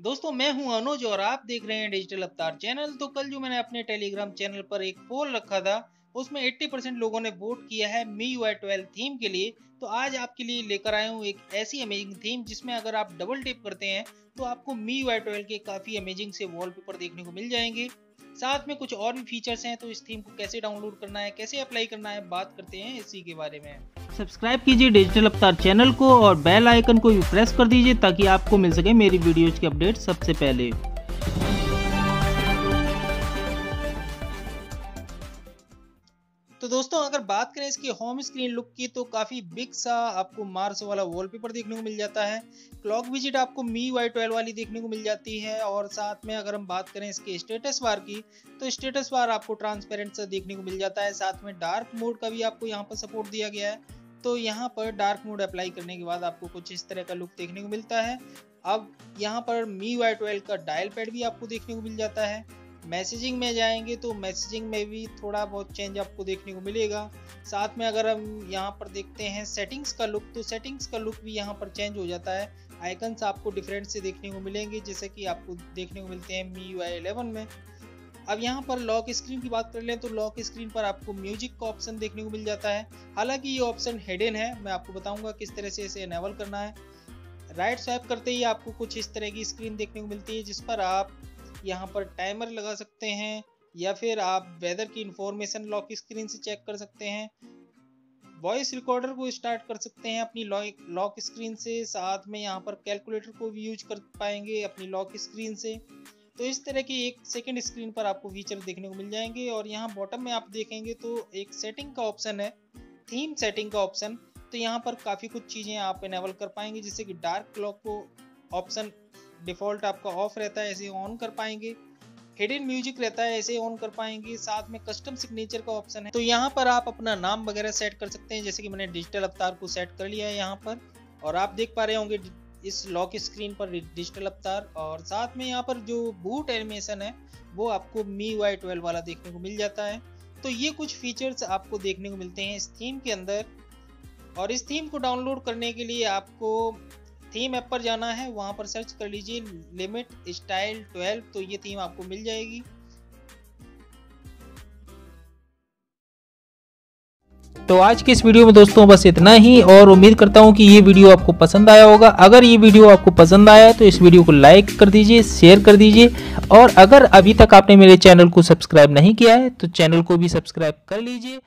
दोस्तों, मैं हूँ अनुज और आप देख रहे हैं डिजिटल अवतार चैनल तो कल जो मैंने अपने टेलीग्राम चैनल पर एक पोल रखा था, उसमें 80 परसेंट लोगों ने वोट किया है Mi U I twelve theme के लिए। तो आज आपके लिए लेकर आया हूँ एक ऐसी अमेजिंग थीम जिसमें अगर आप डबल टेप करते हैं तो आपको मी यू आई ट्वेल्व के काफ़ी अमेजिंग से वॉलपेपर देखने को मिल जाएँगे। साथ में कुछ और भी फीचर्स हैं तो इस थीम को कैसे डाउनलोड करना है, कैसे अप्लाई करना है, बात करते हैं इसी के बारे में। सब्सक्राइब कीजिए डिजिटल अवतार चैनल को और बेल आइकन को भी प्रेस कर दीजिए, ताकि आपको मिल सके मेरी वीडियोज़ के अपडेट सबसे पहले। तो दोस्तों, अगर बात करें इसकी होम स्क्रीन लुक की तो काफ़ी बिग सा आपको मार्स वाला वॉलपेपर देखने को मिल जाता है। क्लॉक विज़िट आपको मी वाई ट्वेल्व वाली देखने को मिल जाती है। और साथ में अगर हम बात करें इसके स्टेटस बार की तो स्टेटस बार आपको ट्रांसपेरेंट सा देखने को मिल जाता है। साथ में डार्क मोड का भी आपको यहाँ पर सपोर्ट दिया गया है। तो यहाँ पर डार्क मोड अप्लाई करने के बाद आपको कुछ इस तरह का लुक देखने को मिलता है। अब यहाँ पर मी वाई ट्वेल्व का डायल पैड भी आपको देखने को मिल जाता है। मैसेजिंग में जाएँगे तो मैसेजिंग में भी थोड़ा बहुत चेंज आपको देखने को मिलेगा। साथ में अगर हम यहाँ पर देखते हैं सेटिंग्स का लुक तो सेटिंग्स का लुक भी यहाँ पर चेंज हो जाता है। आइकन्स आपको डिफरेंट से देखने को मिलेंगे, जैसे कि आपको देखने को मिलते हैं मी यू आई में। अब यहाँ पर लॉक स्क्रीन की बात कर लें तो लॉक स्क्रीन पर आपको म्यूज़िक का ऑप्शन देखने को मिल जाता है। हालाँकि ये ऑप्शन हेडन है, मैं आपको बताऊँगा किस तरह से इसे एनेबल करना है। राइट स्वाइप करते ही आपको कुछ इस तरह की स्क्रीन देखने को मिलती है, जिस पर आप यहाँ पर टाइमर लगा सकते हैं, या फिर आप वेदर की इंफॉर्मेशन लॉक स्क्रीन से चेक कर सकते हैं। वॉइस रिकॉर्डर को स्टार्ट कर सकते हैं अपनी लॉक स्क्रीन से, साथ में यहाँ पर कैलकुलेटर को भी यूज़ कर पाएँगे अपनी लॉक स्क्रीन से। तो इस तरह की एक सेकंड स्क्रीन पर आपको फीचर देखने को मिल जाएँगे, और यहाँ बॉटम में आप देखेंगे तो एक सेटिंग का ऑप्शन है थीम सेटिंग का ऑप्शन तो यहाँ पर काफ़ी कुछ चीज़ें आप इनेबल कर पाएँगे जैसे कि डार्क क्लॉक को ऑप्शन डिफ़ॉल्ट आपका ऑफ़ रहता है, ऐसे ऑन कर पाएँगे। हिडन म्यूज़िक रहता है, ऐसे ऑन कर पाएँगे। साथ में कस्टम सिग्नेचर का ऑप्शन है। तो यहाँ पर आप अपना नाम वगैरह सेट कर सकते हैं, जैसे कि मैंने डिजिटल अवतार को सेट कर लिया है यहाँ पर। और आप देख पा रहे होंगे इस लॉक स्क्रीन पर डिजिटल अवतार और साथ में यहाँ पर जो बूट एनिमेशन है, वो आपको मी वाई ट्वेल्व वाला देखने को मिल जाता है। तो ये कुछ फीचर्स आपको देखने को मिलते हैं इस थीम के अंदर। और इस थीम को डाउनलोड करने के लिए आपको थीम ऐप पर जाना है, वहाँ पर सर्च कर लीजिए लिमिट स्टाइल 12 तो ये थीम आपको मिल जाएगी। तो आज के इस वीडियो में दोस्तों बस इतना ही, और उम्मीद करता हूँ कि ये वीडियो आपको पसंद आया होगा। अगर ये वीडियो आपको पसंद आया तो इस वीडियो को लाइक कर दीजिए शेयर कर दीजिए, और अगर अभी तक आपने मेरे चैनल को सब्सक्राइब नहीं किया है तो चैनल को भी सब्सक्राइब कर लीजिए।